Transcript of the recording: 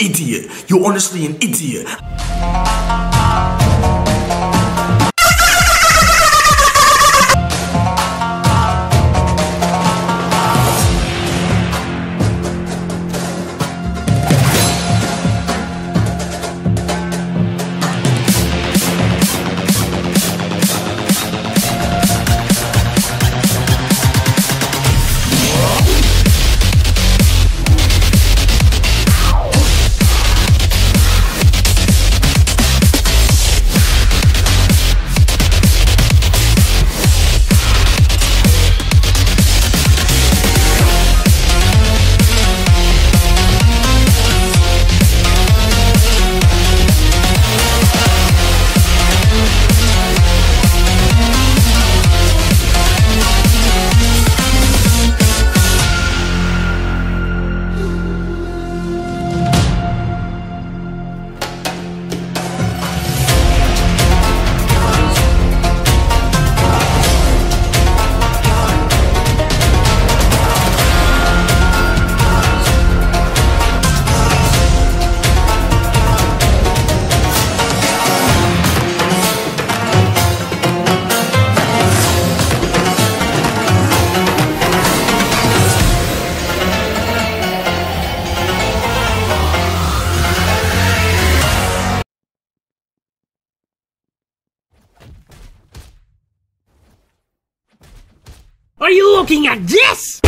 idiot. You're honestly an idiot. Are you looking at this?